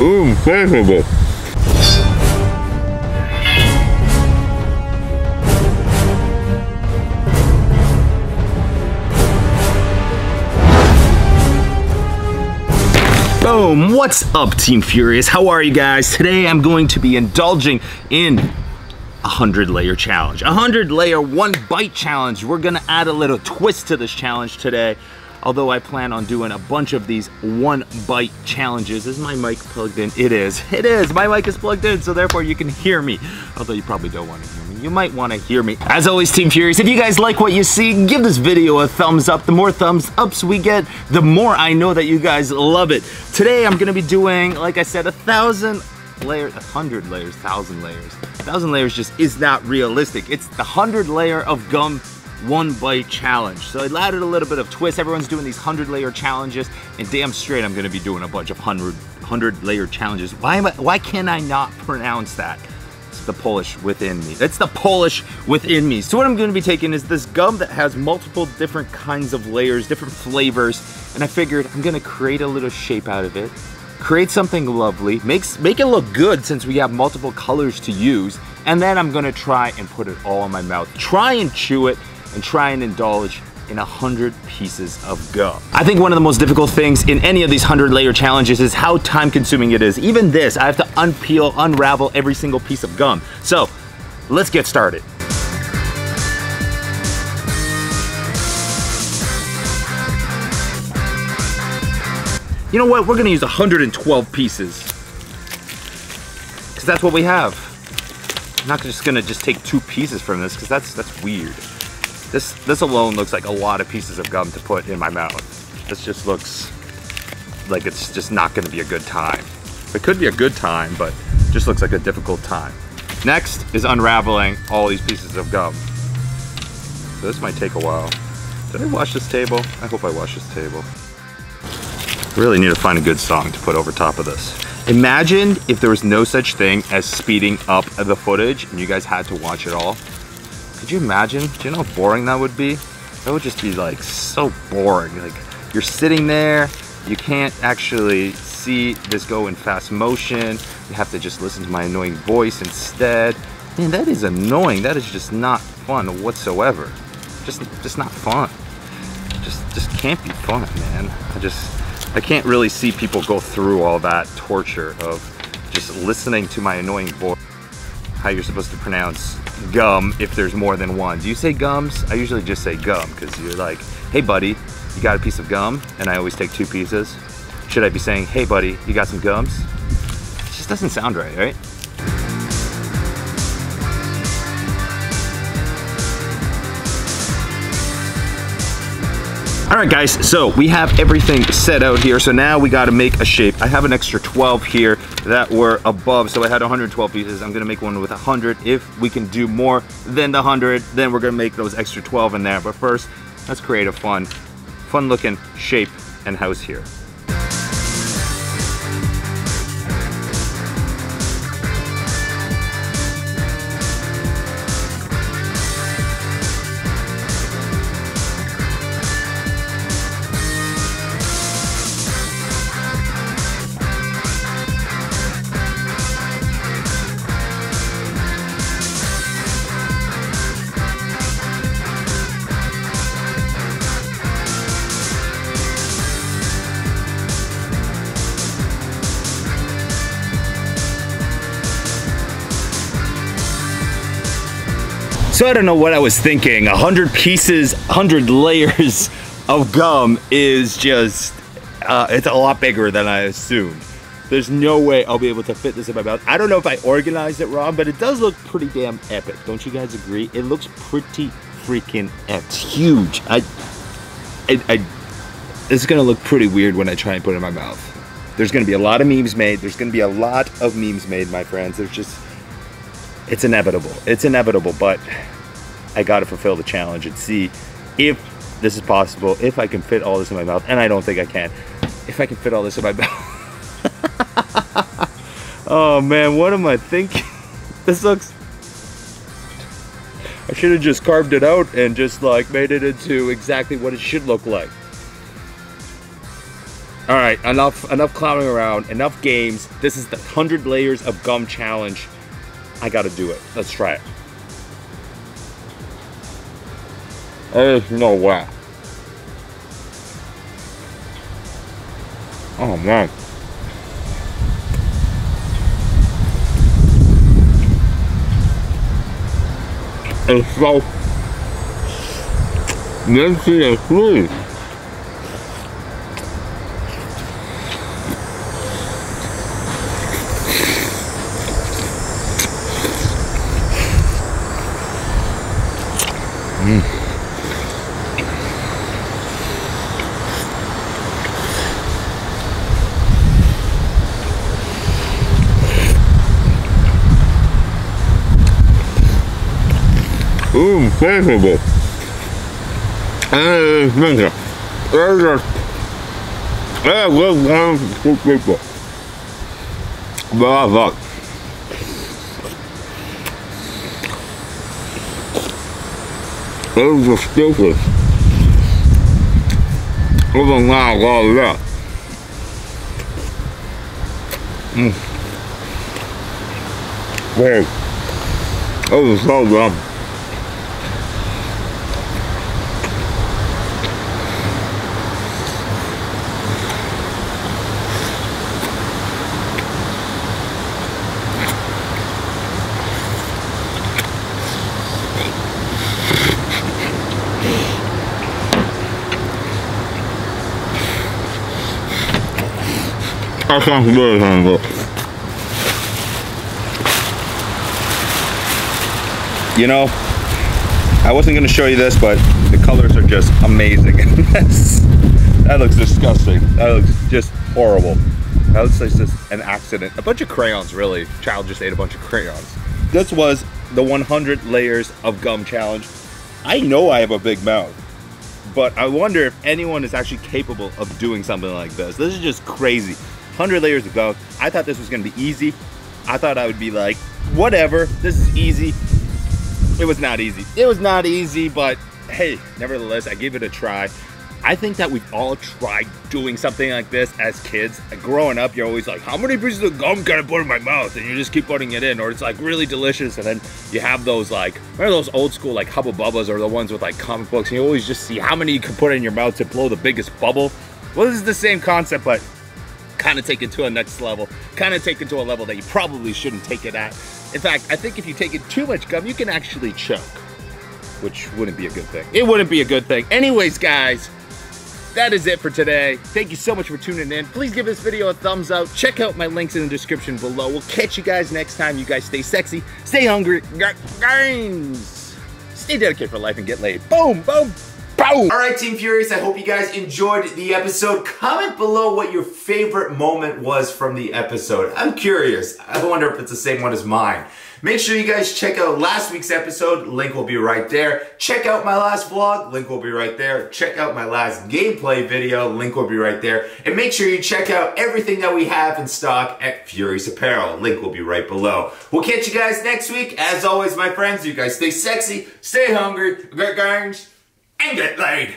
Incredible. Boom! What's up, Team Furious? How are you guys? Today I'm going to be indulging in a hundred layer challenge. A hundred layer one bite challenge. We're gonna add a little twist to this challenge today. Although I plan on doing a bunch of these one bite challenges. Is my mic plugged in? It is. It is. My mic is plugged in, so therefore you can hear me. Although you probably don't want to hear me. You might want to hear me. As always, Team Furious, if you guys like what you see, give this video a thumbs up. The more thumbs ups we get, the more I know that you guys love it. Today I'm gonna be doing, like I said, a thousand layers, a hundred layers, thousand layers. A thousand layers just is not realistic. It's the hundred layer of gum one bite challenge. So I added a little bit of twist. Everyone's doing these 100 layer challenges and damn straight I'm gonna be doing a bunch of 100, 100 layer challenges. Why, am I, why can I not pronounce that? It's the Polish within me. It's the Polish within me. So what I'm gonna be taking is this gum that has multiple different kinds of layers, different flavors, and I figured I'm gonna create a little shape out of it, create something lovely, makes, make it look good since we have multiple colors to use, and then I'm gonna try and put it all in my mouth. Try and chew it, and try and indulge in a hundred pieces of gum. I think one of the most difficult things in any of these hundred layer challenges is how time consuming it is. Even this, I have to unpeel, unravel every single piece of gum. So let's get started. You know what, we're gonna use 112 pieces. Cause that's what we have. I'm not just gonna just take two pieces from this cause that's, that's weird. This, this alone looks like a lot of pieces of gum to put in my mouth. This just looks like it's just not gonna be a good time. It could be a good time, but just looks like a difficult time. Next is unraveling all these pieces of gum. So this might take a while. Did I wash this table? I hope I wash this table. Really need to find a good song to put over top of this. Imagine if there was no such thing as speeding up the footage and you guys had to watch it all. Could you imagine? Do you know how boring that would be? That would just be like so boring. Like you're sitting there, you can't actually see this go in fast motion. You have to just listen to my annoying voice instead. Man, that is annoying. That is just not fun whatsoever. Just, just not fun. Just, just can't be fun, man. I just, I can't really see people go through all that torture of just listening to my annoying voice. How you're supposed to pronounce gum if there's more than one. Do you say gums? I usually just say gum because you're like, hey buddy, you got a piece of gum? And I always take two pieces. Should I be saying, hey buddy, you got some gums? It just doesn't sound right, right? All right guys, so we have everything set out here. So now we gotta make a shape. I have an extra 12 here that were above. So I had 112 pieces. I'm gonna make one with 100. If we can do more than the 100, then we're gonna make those extra 12 in there. But first, let's create a fun, fun looking shape and house here. So I don't know what I was thinking. A hundred pieces, hundred layers of gum is just, uh, it's a lot bigger than I assumed. There's no way I'll be able to fit this in my mouth. I don't know if I organized it wrong, but it does look pretty damn epic. Don't you guys agree? It looks pretty freaking epic. It's huge. I, I, I, it's gonna look pretty weird when I try and put it in my mouth. There's gonna be a lot of memes made. There's gonna be a lot of memes made, my friends. There's just, it's inevitable. It's inevitable, but I got to fulfill the challenge and see if this is possible, if I can fit all this in my mouth, and I don't think I can. If I can fit all this in my mouth. oh man, what am I thinking? This looks... I should have just carved it out and just like made it into exactly what it should look like. All right, enough enough clowning around, enough games. This is the 100 layers of gum challenge. I gotta do it. Let's try it. There's no way. Oh man. It's so minty and smooth. Mmm, favorable. And it's mental. There's a good one for people. Bra fuck. Those are stupid. Even now, all that. Mm. Whoa. Those are so dumb. That sounds really good. You know, I wasn't gonna show you this, but the colors are just amazing. that looks disgusting. That looks just horrible. That looks like just an accident. A bunch of crayons, really. Child just ate a bunch of crayons. This was the 100 layers of gum challenge. I know I have a big mouth, but I wonder if anyone is actually capable of doing something like this. This is just crazy. 100 layers of gum. I thought this was gonna be easy. I thought I would be like, whatever, this is easy. It was not easy. It was not easy, but hey, nevertheless, I gave it a try. I think that we've all tried doing something like this as kids. Growing up, you're always like, how many pieces of gum can I put in my mouth? And you just keep putting it in, or it's like really delicious. And then you have those like, remember those old school like Hubba Bubbas or the ones with like comic books, and you always just see how many you can put in your mouth to blow the biggest bubble. Well, this is the same concept, but kind of take it to a next level, kind of take it to a level that you probably shouldn't take it at. In fact, I think if you take it too much gum, you can actually choke, which wouldn't be a good thing. It wouldn't be a good thing. Anyways, guys, that is it for today. Thank you so much for tuning in. Please give this video a thumbs up. Check out my links in the description below. We'll catch you guys next time. You guys stay sexy, stay hungry, gains, stay dedicated for life, and get laid. Boom, boom. Boom! All right, Team Furious, I hope you guys enjoyed the episode. Comment below what your favorite moment was from the episode. I'm curious. I wonder if it's the same one as mine. Make sure you guys check out last week's episode. Link will be right there. Check out my last vlog. Link will be right there. Check out my last gameplay video. Link will be right there. And make sure you check out everything that we have in stock at Furious Apparel. Link will be right below. We'll catch you guys next week. As always, my friends, you guys stay sexy, stay hungry, gangs, and get laid.